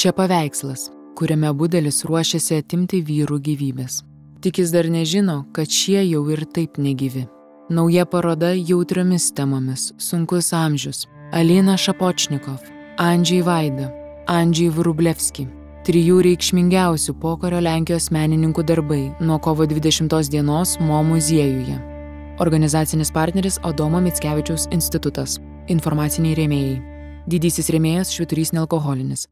Čia paveikslas, kuriame budelis ruošiasi atimti vyrų gyvybės. Tik jis dar nežino, kad šie jau ir taip negyvi. Nauja paroda jautriomis temomis - sunkus amžius. Alina Šapočnikov, Andžiai Vaida, Andžiai Vrublevski. Trijų reikšmingiausių pokario Lenkijos menininkų darbai nuo kovo 20 dienos Mo muziejuje. Organizacinis partneris Adomo Mickevičiaus institutas. Informaciniai rėmėjai. Didysis rėmėjas šviturys nealkoholinis.